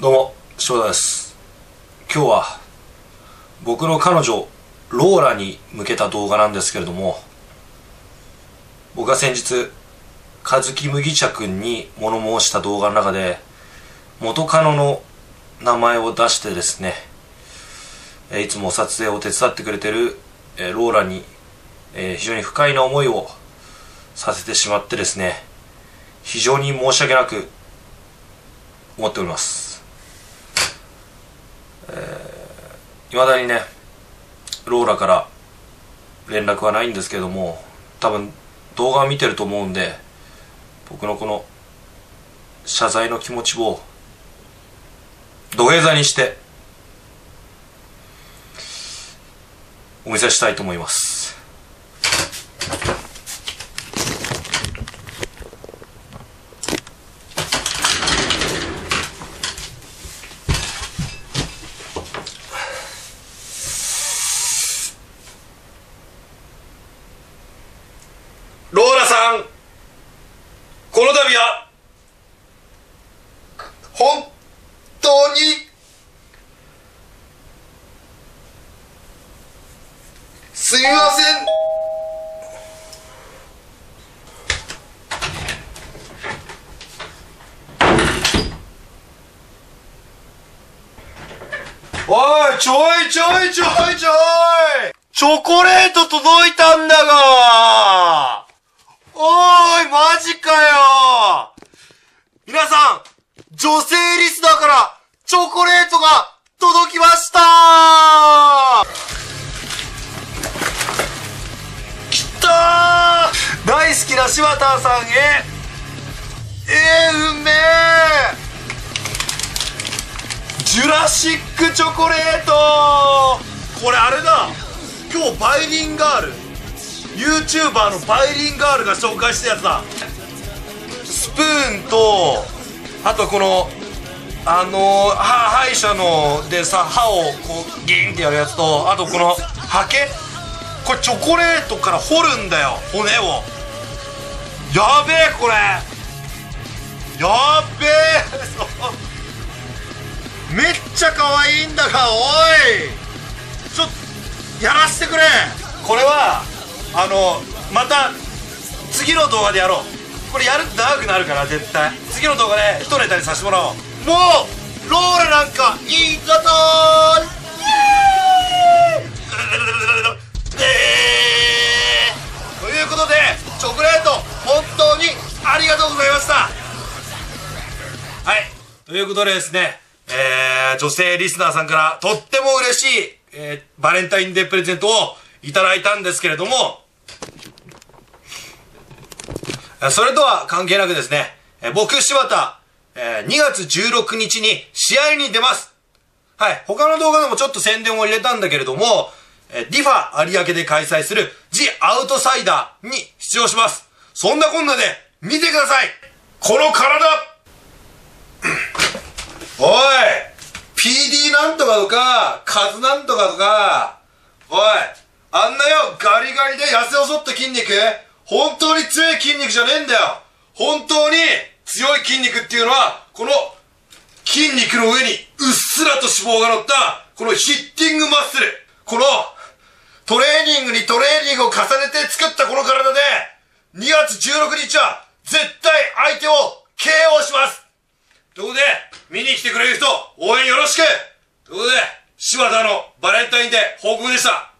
どうも、翔太です。今日は、僕の彼女、ローラに向けた動画なんですけれども、僕が先日、和木麦茶くんに物申した動画の中で、元カノの名前を出してですね、いつも撮影を手伝ってくれてる、ローラに、非常に不快な思いをさせてしまってですね、非常に申し訳なく思っております。いまだにねローラから連絡はないんですけども多分動画を見てると思うんで僕のこの謝罪の気持ちを土下座にしてお見せしたいと思いますローラさんこの度は本当にすみません。おいちょいちょいちょいちょい。チョコレート届いたんだが。おーい、マジかよ。皆さん、女性リスナーからチョコレートが届き柴田さんへ。えー、うめえ。ジュラシックチョコレート。これあれだ。今日バイリンガール。YouTuber のバイリンガールが紹介したやつだ。スプーンとあとこのあの歯歯医者のでさ歯をこうギンってやるやつとあとこのハケ？これチョコレートから掘るんだよ。骨を。やべえこれ。やべえ。めっちゃ可愛いんだがおい。ちょっとやらせてくれ。これはあのまた次の動画でやろう。これやると長くなるから絶対。次の動画で一ネタにさせてもらおう。もうローラなんかいいことということでですね、えー、女性リスナーさんからとっても嬉しい、えー、バレンタインデープレゼントをいただいたんですけれども、それとは関係なくですね、えー僕、柴田、えー2月16日に試合に出ます。はい。他の動画でもちょっと宣伝を入れたんだけれども、えーディファ有明で開催する The Outsider に出場します。そんなこんなで、見てくださいこの体おい !PD なんとかとか、カズなんとかとか、おいあんなよ、ガリガリで痩せ細った筋肉本当に強い筋肉じゃねえんだよ本当に強い筋肉っていうのは、この筋肉の上にうっすらと脂肪が乗った、このヒッティングマッスルこのトレーニングにトレーニングを重ねて作ったこの体で、2月16日は絶対相手を KO しますということで、見に来てくれる人、応援よろしく。ということで、柴田のバレンタインデ報告でした。